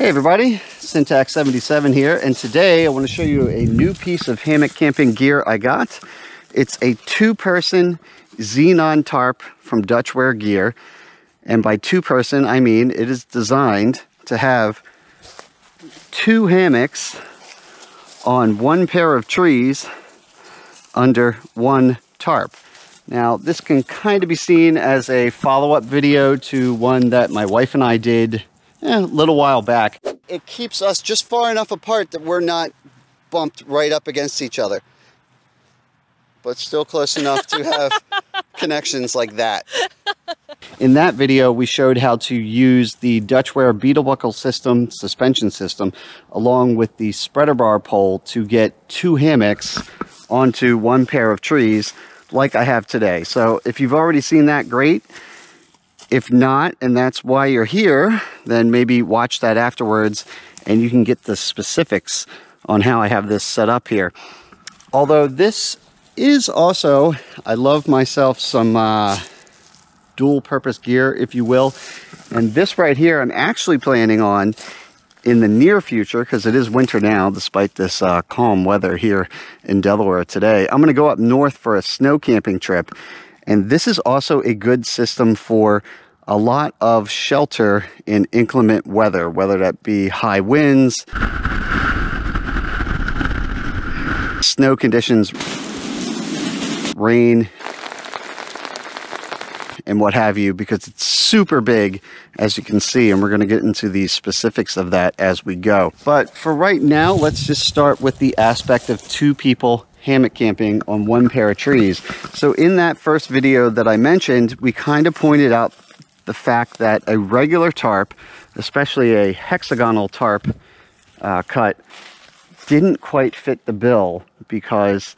Hey everybody, Sintax77 here, and today I want to show you a new piece of hammock camping gear I got. It's a two-person Xenon tarp from Dutchware Gear, and by two-person I mean it is designed to have two hammocks on one pair of trees under one tarp. Now this can kind of be seen as a follow-up video to one that my wife and I did eh, a little while back. It keeps us just far enough apart that we're not bumped right up against each other. But still close enough to have connections like that. In that video, we showed how to use the Dutchware beetle buckle system, suspension system, along with the spreader bar pole to get two hammocks onto one pair of trees like I have today. So if you've already seen that, great. If not, and that's why you're here, then maybe watch that afterwards and you can get the specifics on how I have this set up here. Although this is also, I love myself some uh, dual purpose gear, if you will. And this right here, I'm actually planning on in the near future, because it is winter now, despite this uh, calm weather here in Delaware today, I'm going to go up north for a snow camping trip. And this is also a good system for a lot of shelter in inclement weather, whether that be high winds, snow conditions, rain, and what have you, because it's super big, as you can see, and we're going to get into the specifics of that as we go. But for right now, let's just start with the aspect of two people hammock camping on one pair of trees. So in that first video that I mentioned, we kind of pointed out the fact that a regular tarp, especially a hexagonal tarp uh, cut, didn't quite fit the bill because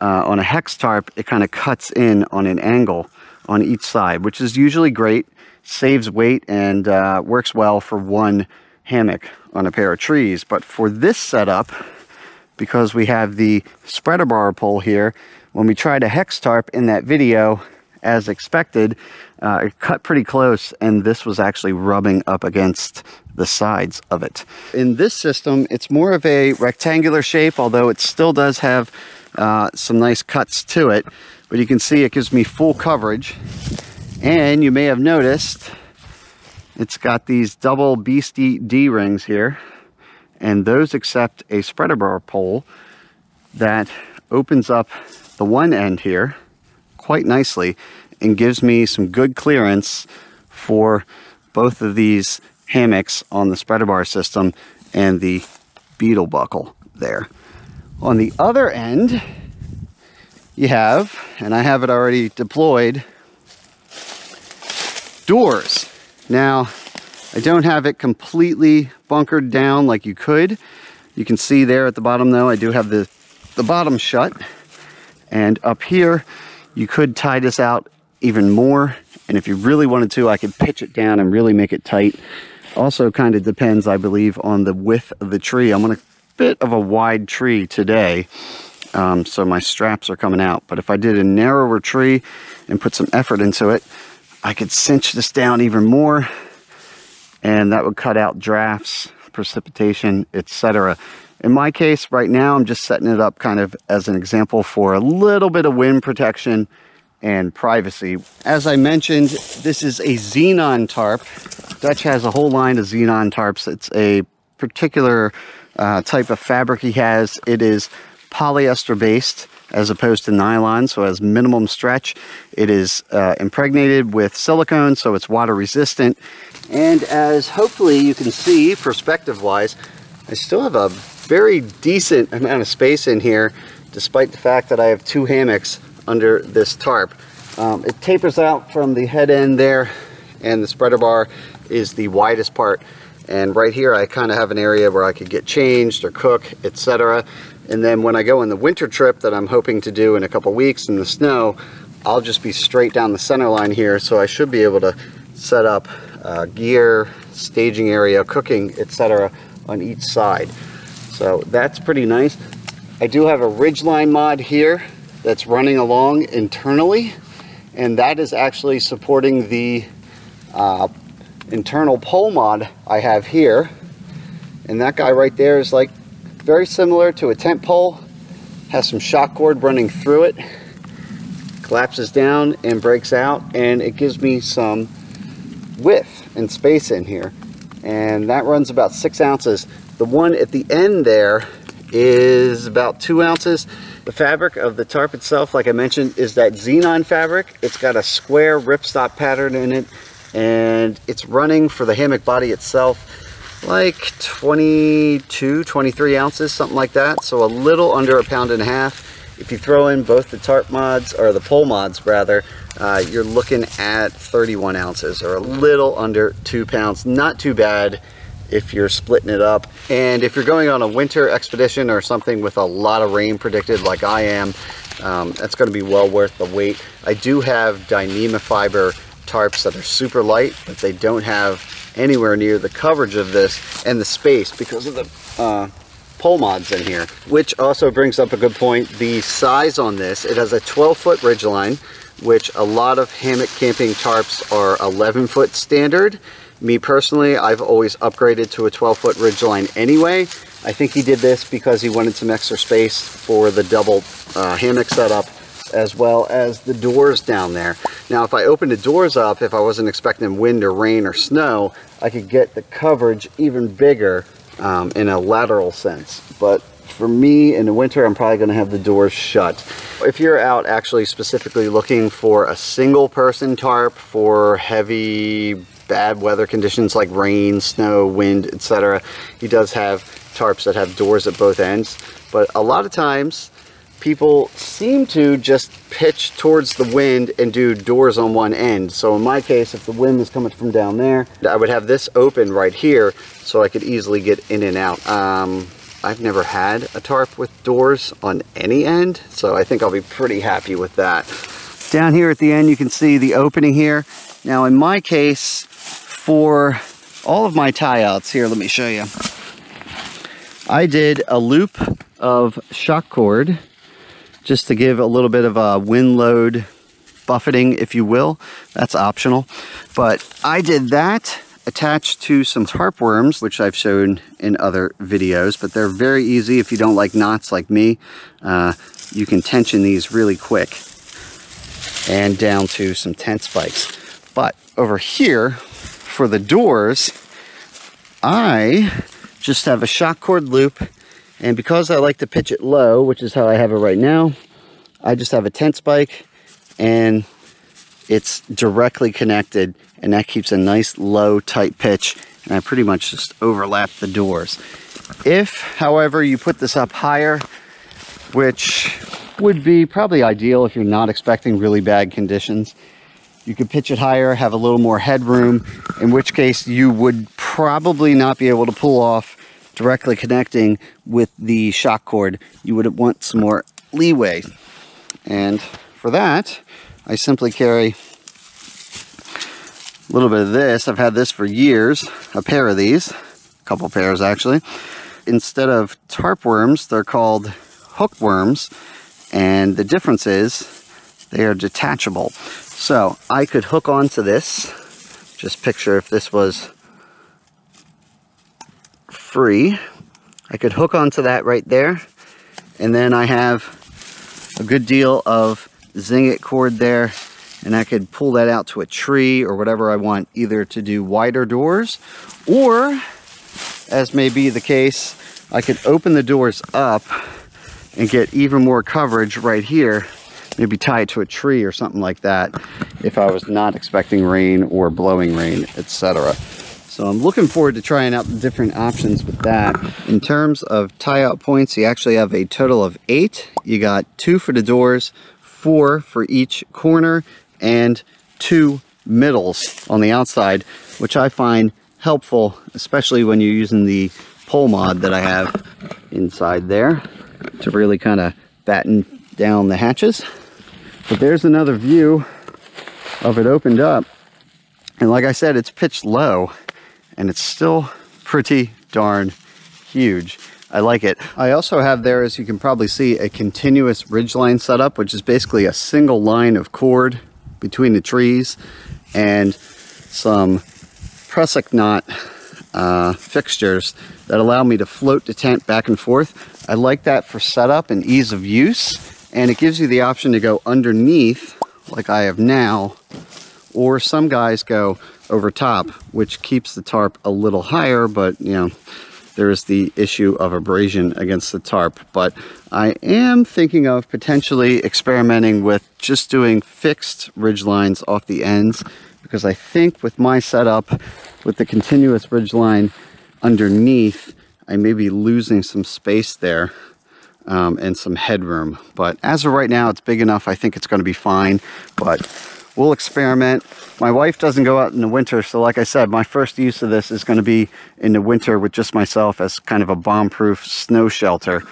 uh, on a hex tarp, it kind of cuts in on an angle on each side, which is usually great, saves weight, and uh, works well for one hammock on a pair of trees. But for this setup, because we have the spreader bar pole here, when we tried a hex tarp in that video, as expected, uh, it cut pretty close and this was actually rubbing up against the sides of it. In this system, it's more of a rectangular shape, although it still does have uh, some nice cuts to it. But you can see it gives me full coverage. And you may have noticed it's got these double beastie D-rings here. And those accept a spreader bar pole that opens up the one end here quite nicely and gives me some good clearance for both of these hammocks on the spreader bar system and the beetle buckle there. On the other end, you have, and I have it already deployed, doors. Now, I don't have it completely bunkered down like you could. You can see there at the bottom though, I do have the, the bottom shut. And up here, you could tie this out even more. And if you really wanted to, I could pitch it down and really make it tight. Also kind of depends, I believe, on the width of the tree. I'm on a bit of a wide tree today, um, so my straps are coming out. But if I did a narrower tree and put some effort into it, I could cinch this down even more, and that would cut out drafts, precipitation, etc. In my case, right now, I'm just setting it up kind of as an example for a little bit of wind protection and privacy. As I mentioned, this is a xenon tarp. Dutch has a whole line of xenon tarps. It's a particular uh, type of fabric he has. It is polyester based as opposed to nylon, so has minimum stretch. It is uh, impregnated with silicone, so it's water resistant. And as hopefully you can see perspective wise, I still have a very decent amount of space in here, despite the fact that I have two hammocks under this tarp. Um, it tapers out from the head end there and the spreader bar is the widest part and right here I kind of have an area where I could get changed or cook etc and then when I go on the winter trip that I'm hoping to do in a couple weeks in the snow I'll just be straight down the center line here so I should be able to set up uh, gear staging area cooking etc on each side so that's pretty nice I do have a ridgeline mod here that's running along internally and that is actually supporting the uh, internal pole mod I have here And that guy right there is like very similar to a tent pole. Has some shock cord running through it. Collapses down and breaks out and it gives me some and space in here. And that runs about six ounces. The one at the end there is about two ounces. The fabric of the tarp itself, like I mentioned, is that xenon fabric. It's got a square ripstop pattern in it and it's running for the hammock body itself like 22, 23 ounces, something like that. So a little under a pound and a half. If you throw in both the tarp mods, or the pole mods rather, uh, you're looking at 31 ounces or a little under two pounds. Not too bad if you're splitting it up. And if you're going on a winter expedition or something with a lot of rain predicted like I am, um, that's gonna be well worth the wait. I do have Dyneema fiber tarps that are super light, but they don't have anywhere near the coverage of this and the space because of the uh, pole mods in here. Which also brings up a good point, the size on this, it has a 12 foot ridge line, which a lot of hammock camping tarps are 11 foot standard. Me personally, I've always upgraded to a 12 foot ridge line anyway. I think he did this because he wanted some extra space for the double uh, hammock setup as well as the doors down there. Now if I opened the doors up, if I wasn't expecting wind or rain or snow, I could get the coverage even bigger um, in a lateral sense. But for me in the winter, I'm probably gonna have the doors shut. If you're out actually specifically looking for a single person tarp for heavy bad weather conditions like rain, snow, wind, etc. He does have tarps that have doors at both ends. But a lot of times people seem to just pitch towards the wind and do doors on one end. So in my case, if the wind is coming from down there, I would have this open right here so I could easily get in and out. Um, I've never had a tarp with doors on any end, so I think I'll be pretty happy with that. Down here at the end, you can see the opening here. Now in my case, for all of my tie outs, here, let me show you. I did a loop of shock cord just to give a little bit of a wind load buffeting, if you will. That's optional. But I did that attached to some tarp worms, which I've shown in other videos, but they're very easy if you don't like knots like me. Uh, you can tension these really quick and down to some tent spikes. But over here, for the doors, I just have a shock cord loop and because I like to pitch it low, which is how I have it right now, I just have a tent spike and it's directly connected and that keeps a nice low tight pitch and I pretty much just overlap the doors. If, however, you put this up higher, which would be probably ideal if you're not expecting really bad conditions, you could pitch it higher, have a little more headroom, in which case you would probably not be able to pull off directly connecting with the shock cord, you would want some more leeway. And for that, I simply carry a little bit of this. I've had this for years, a pair of these, a couple pairs actually. Instead of tarp worms, they're called hook worms. And the difference is they are detachable. So I could hook onto this. Just picture if this was free. I could hook onto that right there. And then I have a good deal of Zing-It cord there. And I could pull that out to a tree or whatever I want, either to do wider doors or, as may be the case, I could open the doors up and get even more coverage right here maybe tie it to a tree or something like that if I was not expecting rain or blowing rain, etc. So I'm looking forward to trying out the different options with that. In terms of tie out points, you actually have a total of eight. You got two for the doors, four for each corner, and two middles on the outside, which I find helpful, especially when you're using the pole mod that I have inside there to really kind of batten down the hatches. But there's another view of it opened up. And like I said, it's pitched low and it's still pretty darn huge. I like it. I also have there, as you can probably see, a continuous ridgeline setup, which is basically a single line of cord between the trees and some prusik knot uh, fixtures that allow me to float the tent back and forth. I like that for setup and ease of use. And it gives you the option to go underneath like I have now, or some guys go over top, which keeps the tarp a little higher, but you know, there is the issue of abrasion against the tarp. But I am thinking of potentially experimenting with just doing fixed ridge lines off the ends because I think with my setup, with the continuous ridge line underneath, I may be losing some space there um, and some headroom. But as of right now, it's big enough. I think it's going to be fine. But we'll experiment. My wife doesn't go out in the winter, so like I said, my first use of this is going to be in the winter with just myself as kind of a bomb-proof snow shelter.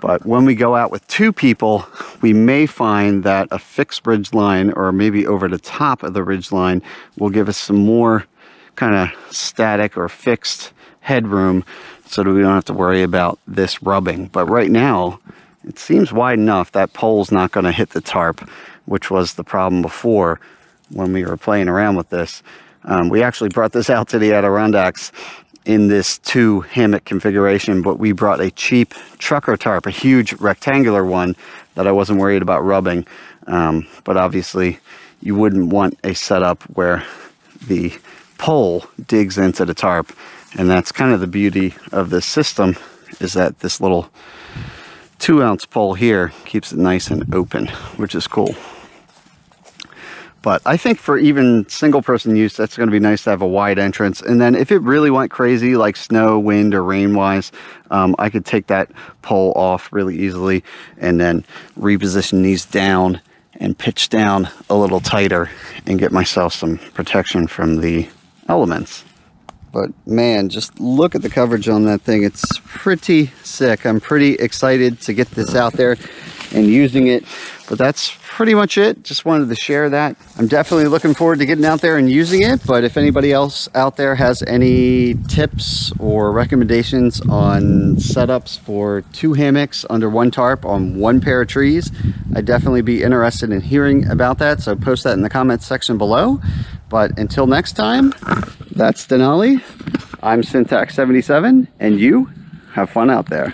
But when we go out with two people, we may find that a fixed ridge line or maybe over the top of the ridge line will give us some more kind of static or fixed headroom so that we don't have to worry about this rubbing. But right now, it seems wide enough that pole's not going to hit the tarp, which was the problem before when we were playing around with this. Um, we actually brought this out to the Adirondacks in this two hammock configuration, but we brought a cheap trucker tarp, a huge rectangular one that I wasn't worried about rubbing. Um, but obviously you wouldn't want a setup where the pole digs into the tarp. And that's kind of the beauty of this system is that this little two ounce pole here keeps it nice and open, which is cool. But I think for even single person use, that's going to be nice to have a wide entrance. And then if it really went crazy, like snow, wind, or rain wise, um, I could take that pole off really easily and then reposition these down and pitch down a little tighter and get myself some protection from the elements. But man, just look at the coverage on that thing. It's pretty sick. I'm pretty excited to get this out there and using it. But that's pretty much it. Just wanted to share that. I'm definitely looking forward to getting out there and using it. But if anybody else out there has any tips or recommendations on setups for two hammocks under one tarp on one pair of trees, I'd definitely be interested in hearing about that. So post that in the comments section below. But until next time, that's Denali. I'm Sintax77, and you have fun out there.